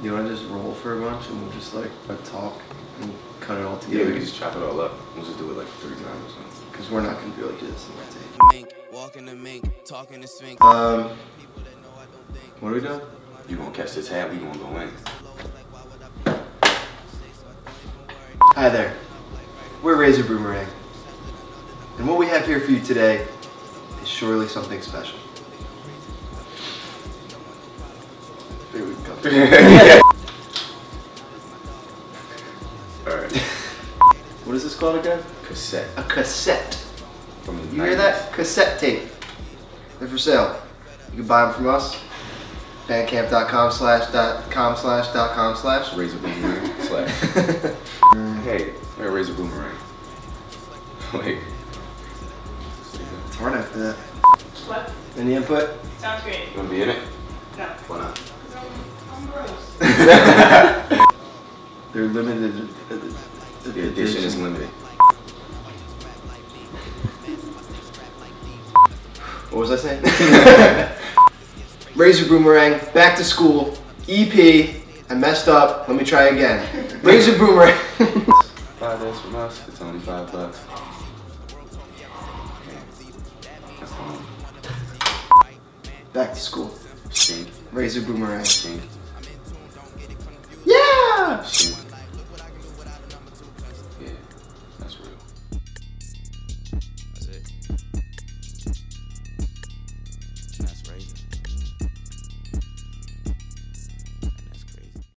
You want to just roll for a bunch and we'll just like like, talk and cut it all together? Yeah, we together? can just chop it all up. We'll just do it like three times. Because we're not gonna be able to do this in one take. Mink, walking the mink, talking to sphinx. Um, what are we doing? You gonna catch this hat, we gonna go in. Hi there. We're Razor Boomarang. And what we have here for you today is surely something special. Alright. What is this called again? Cassette. A cassette. From the You hear that? Cassette tape. They're for sale. You can buy them from us. Bandcamp.com slash dot com slash dot com slash. Razor Boomarang slash. hey, we're Razor Boomarang. Wait. It's hard after that. What? Any input? Sounds great. You wanna be in it? No. Why not? I'm, I'm gross. They're limited. The edition is limited. What was I saying? Razor Boomarang, Back to School, EP. I messed up. Let me try again. Razor Boomarang. Buy this from us, it's only five bucks. Okay. That's the one. Back to School, Stink, Razor Boomarang. stink. That's